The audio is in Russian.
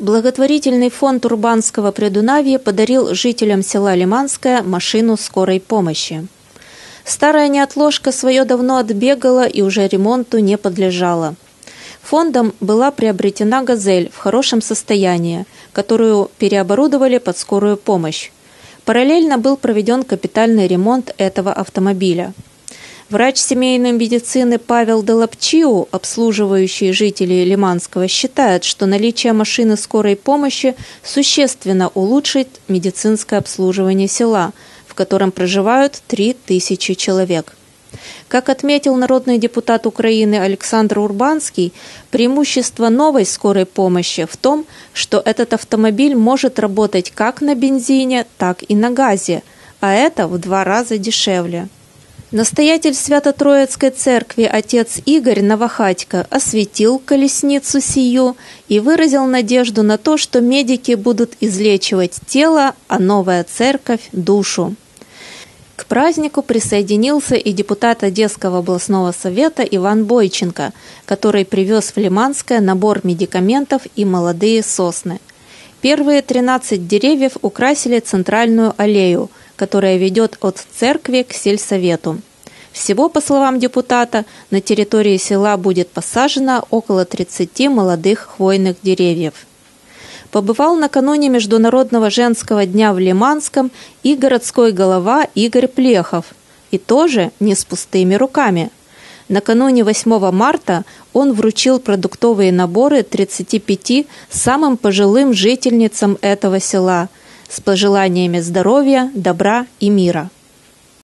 Благотворительный фонд Урбанского Предунавья подарил жителям села Лиманское машину скорой помощи. Старая неотложка свое давно отбегала и уже ремонту не подлежала. Фондом была приобретена «Газель» в хорошем состоянии, которую переоборудовали под скорую помощь. Параллельно был проведен капитальный ремонт этого автомобиля. Врач семейной медицины Павел Долопчиу, обслуживающий жителей Лиманского, считает, что наличие машины скорой помощи существенно улучшит медицинское обслуживание села, в котором проживают 3000 человек. Как отметил народный депутат Украины Александр Урбанский, преимущество новой скорой помощи в том, что этот автомобиль может работать как на бензине, так и на газе, а это в два раза дешевле. Настоятель Свято-Троицкой церкви отец Игорь Новохатько осветил колесницу сию и выразил надежду на то, что медики будут излечивать тело, а новая церковь – душу. К празднику присоединился и депутат Одесского областного совета Иван Бойченко, который привез в Лиманское набор медикаментов и молодые сосны. Первые 13 деревьев украсили центральную аллею – которая ведет от церкви к сельсовету. Всего, по словам депутата, на территории села будет посажено около 30 молодых хвойных деревьев. Побывал накануне Международного женского дня в Лиманском и городской голова Игорь Плехов. И тоже не с пустыми руками. Накануне 8 марта он вручил продуктовые наборы 35 самым пожилым жительницам этого села – с пожеланиями здоровья, добра и мира.